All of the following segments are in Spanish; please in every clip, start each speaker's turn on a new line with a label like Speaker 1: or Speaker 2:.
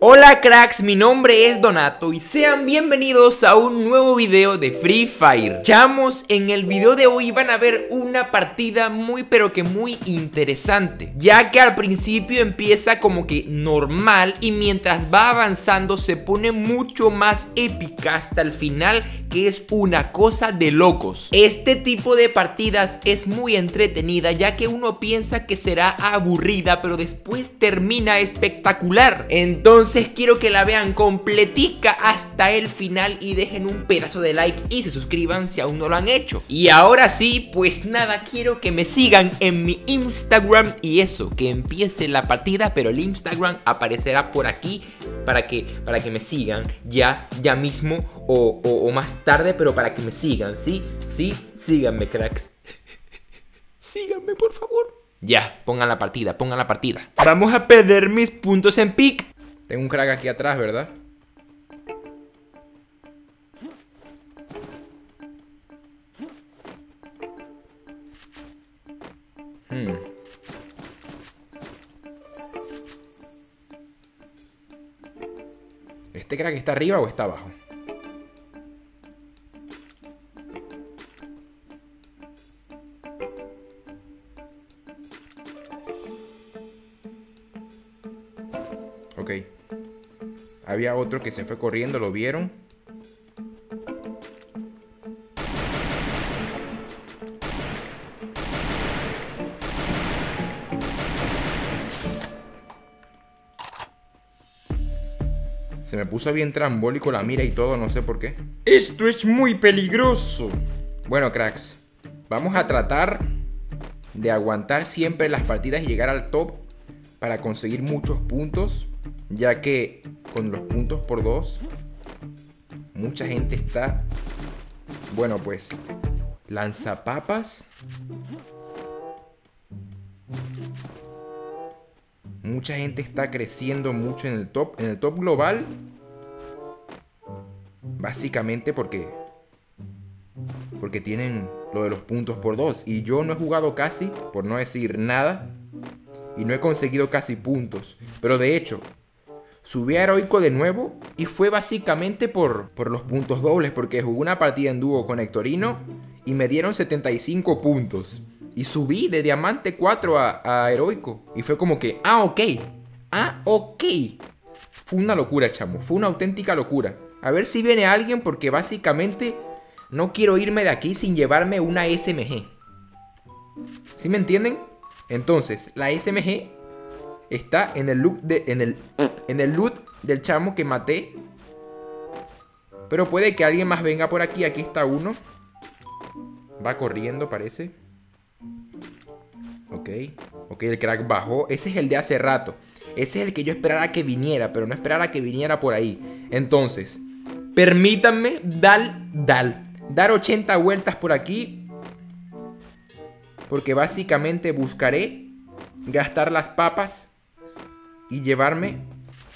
Speaker 1: Hola cracks, mi nombre es Donato y sean bienvenidos a un nuevo video de Free Fire. Chamos, en el video de hoy van a ver una partida muy pero que muy interesante Ya que al principio empieza como que normal y mientras va avanzando se pone mucho más épica hasta el final que es una cosa de locos. Este tipo de partidas es muy entretenida ya que uno piensa que será aburrida pero después termina espectacular. Entonces entonces quiero que la vean completica hasta el final y dejen un pedazo de like y se suscriban si aún no lo han hecho. Y ahora sí, pues nada, quiero que me sigan en mi Instagram y eso, que empiece la partida, pero el Instagram aparecerá por aquí para que, para que me sigan ya, ya mismo o, o más tarde, pero para que me sigan, ¿sí? Sí, síganme cracks. síganme por favor. Ya, pongan la partida, pongan la partida. Vamos a perder mis puntos en pick. Tengo un crack aquí atrás, ¿verdad? Hmm. ¿Este crack está arriba o está abajo? Había otro que se fue corriendo, ¿lo vieron? Se me puso bien trambólico la mira y todo, no sé por qué. Esto es muy peligroso. Bueno, cracks. Vamos a tratar de aguantar siempre las partidas y llegar al top para conseguir muchos puntos ya que con los puntos por dos, mucha gente está, bueno pues, lanzapapas. Mucha gente está creciendo mucho en el top, en el top global. Básicamente porque porque tienen lo de los puntos por dos y yo no he jugado casi, por no decir nada, y no he conseguido casi puntos. Pero de hecho, subí a Heroico de nuevo y fue básicamente por, por los puntos dobles, porque jugué una partida en dúo con Hectorino y me dieron 75 puntos. Y subí de Diamante 4 a, a Heroico. Y fue como que, ah, ok. Ah, ok. Fue una locura, chamo. Fue una auténtica locura. A ver si viene alguien porque básicamente no quiero irme de aquí sin llevarme una SMG. ¿Sí me entienden? Entonces, la SMG está en el look de. en el. en el loot del chamo que maté. Pero puede que alguien más venga por aquí. Aquí está uno. Va corriendo, parece. Ok. Ok, el crack bajó. Ese es el de hace rato. Ese es el que yo esperara que viniera, pero no esperara que viniera por ahí. Entonces, permítanme dar, dar, dar 80 vueltas por aquí. Porque básicamente buscaré gastar las papas y llevarme...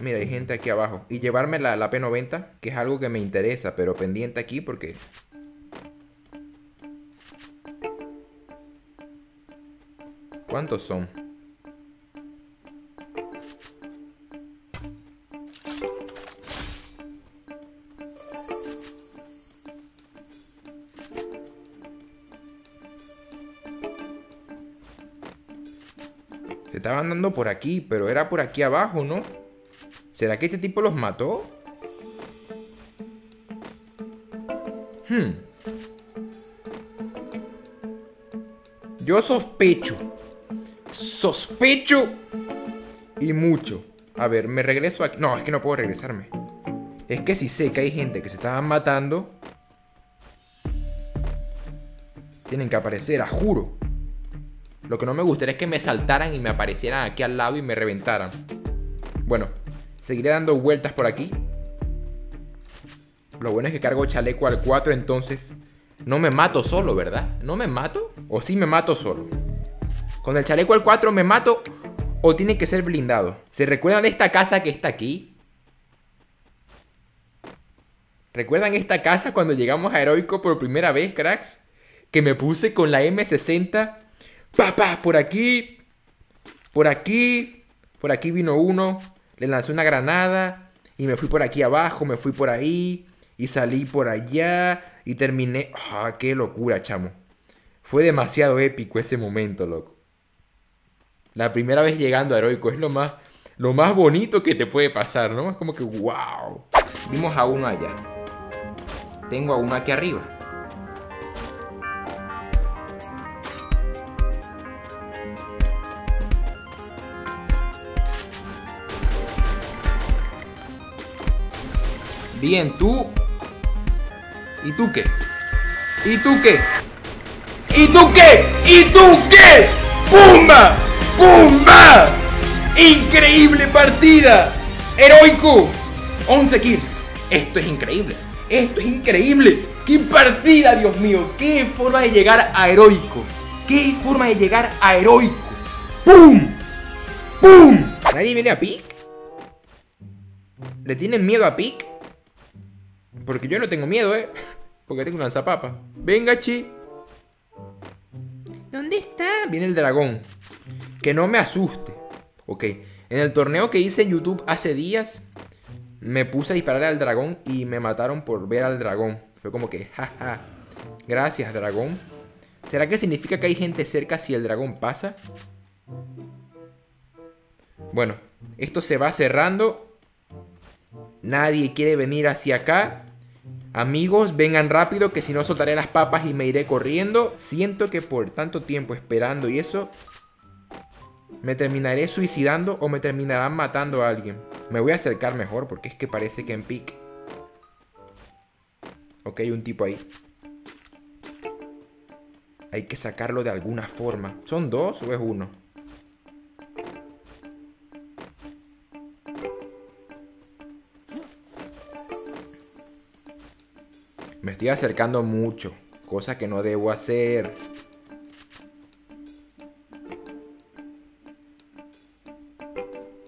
Speaker 1: Mira, hay gente aquí abajo. Y llevarme la, la P90, que es algo que me interesa, pero pendiente aquí porque... ¿Cuántos son? Estaban dando por aquí, pero era por aquí abajo, ¿no? ¿Será que este tipo los mató? Hmm. Yo sospecho. Sospecho. Y mucho. A ver, me regreso aquí. No, es que no puedo regresarme. Es que si sé que hay gente que se estaban matando. Tienen que aparecer, a juro. Lo que no me gustaría es que me saltaran y me aparecieran aquí al lado y me reventaran. Bueno, seguiré dando vueltas por aquí. Lo bueno es que cargo chaleco al 4, entonces no me mato solo, ¿verdad? ¿No me mato? ¿O sí me mato solo? Con el chaleco al 4 me mato o tiene que ser blindado. ¿Se recuerdan de esta casa que está aquí? ¿Recuerdan esta casa cuando llegamos a Heroico por primera vez, cracks? Que me puse con la M60 Papá, por aquí. Por aquí. Por aquí vino uno. le lancé una granada y me fui por aquí abajo, me fui por ahí y salí por allá y terminé... ¡Ah, qué locura, chamo! Fue demasiado épico ese momento, loco. La primera vez llegando a Heroico es lo más, lo más bonito que te puede pasar, ¿no? Es como que, wow. Vimos a uno allá. Tengo a uno aquí arriba. Bien, tú. ¿Y tú qué? ¿Y tú qué? ¿Y tú qué? ¿Y tú qué? ¡Pumba! ¡Pumba! ¡Increíble partida! ¡Heroico! 11 kills. Esto es increíble. Esto es increíble. ¡Qué partida, Dios mío! ¡Qué forma de llegar a heroico! ¡Qué forma de llegar a heroico! ¡Pum! ¡Pum! ¿Nadie viene a Pick? ¿Le tienen miedo a Pick? Porque yo no tengo miedo, ¿eh? Porque tengo un lanzapapa. Venga, chi. ¿Dónde está? Viene el dragón. Que no me asuste. Ok. En el torneo que hice en YouTube hace días, me puse a disparar al dragón y me mataron por ver al dragón. Fue como que, jaja. Gracias, dragón. ¿Será que significa que hay gente cerca si el dragón pasa? Bueno, esto se va cerrando. Nadie quiere venir hacia acá. Amigos, vengan rápido que si no soltaré las papas y me iré corriendo. Siento que por tanto tiempo esperando y eso, me terminaré suicidando o me terminarán matando a alguien. Me voy a acercar mejor porque es que parece que en pic. Ok, un tipo ahí. Hay que sacarlo de alguna forma. ¿Son dos o es uno? Me estoy acercando mucho, cosa que no debo hacer.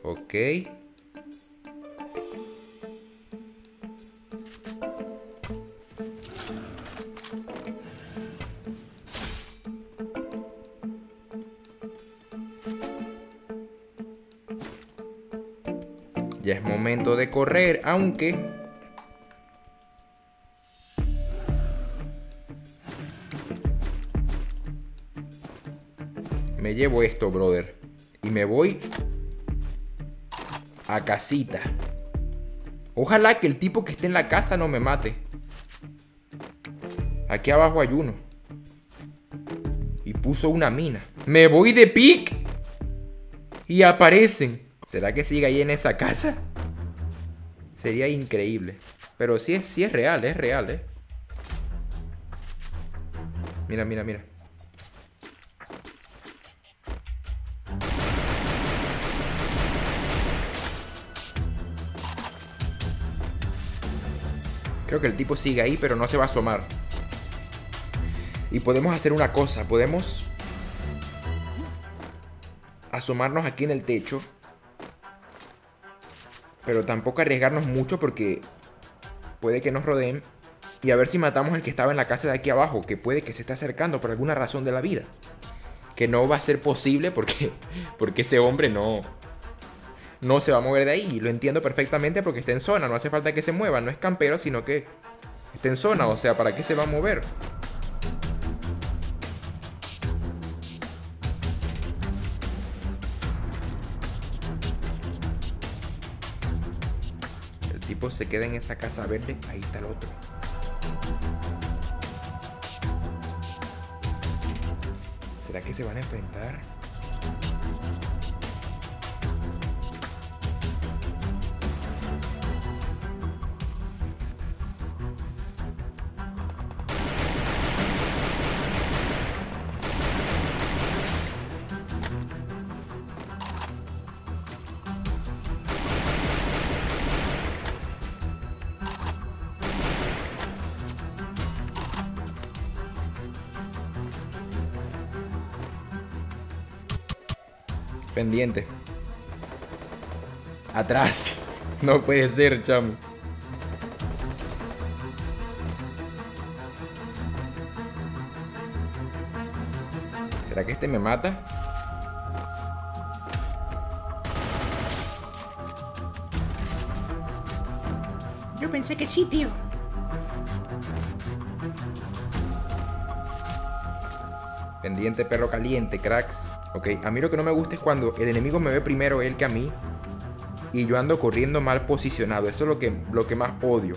Speaker 1: Ok. Ya es momento de correr, aunque llevo esto, brother. Y me voy a casita. Ojalá que el tipo que esté en la casa no me mate. Aquí abajo hay uno. Y puso una mina. Me voy de pic. Y aparecen. ¿Será que sigue ahí en esa casa? Sería increíble. Pero sí es, sí es real, es real, eh. Mira, mira, mira. Creo que el tipo sigue ahí, pero no se va a asomar. Y podemos hacer una cosa. Podemos asomarnos aquí en el techo. Pero tampoco arriesgarnos mucho porque puede que nos rodeen. Y a ver si matamos al que estaba en la casa de aquí abajo. Que puede que se esté acercando por alguna razón de la vida. Que no va a ser posible porque, porque ese hombre no, no se va a mover de ahí. Lo entiendo perfectamente porque está en zona, no hace falta que se mueva, no es campero, sino que está en zona, o sea, ¿para qué se va a mover? El tipo se queda en esa casa verde, ahí está el otro. ¿Será que se van a enfrentar? Pendiente. Atrás. No puede ser, chamo. ¿Será que este me mata?
Speaker 2: Yo pensé que sí, tío.
Speaker 1: Pendiente perro caliente, cracks. Ok, a mí lo que no me gusta es cuando el enemigo me ve primero él que a mí. Y yo ando corriendo mal posicionado. Eso es lo que, lo que más odio.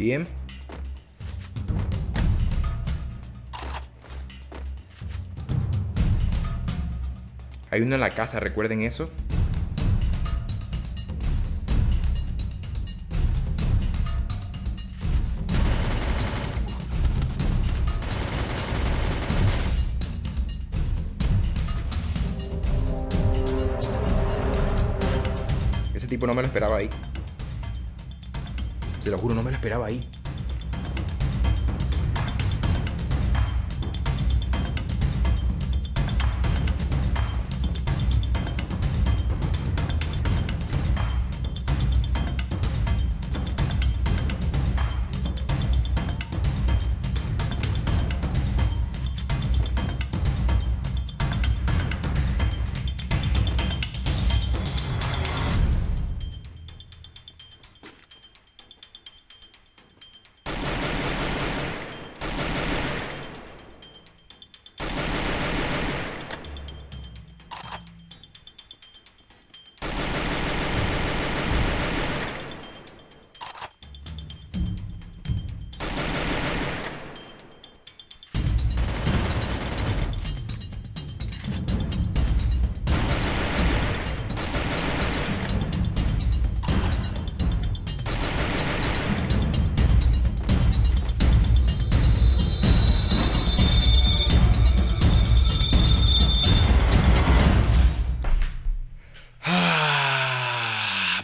Speaker 1: Bien. Hay uno en la casa, recuerden eso. Ese tipo no me lo esperaba ahí. Se lo juro, no me lo esperaba ahí.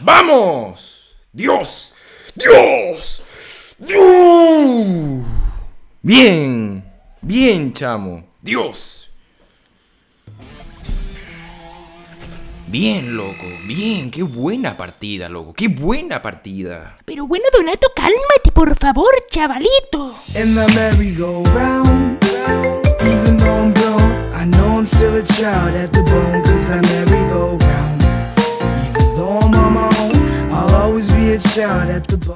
Speaker 1: ¡Vamos! ¡Dios! ¡Dios! ¡Dios! Bien, bien, chamo. Dios. Bien, loco, bien, qué buena partida, loco, qué buena partida.
Speaker 2: Pero bueno, Donato, cálmate, por favor, chavalito.
Speaker 3: In the merry-go-round, even though I'm grown, I know I'm still a child at the bone, cause I'm on my own, I'll always be a child at the bone.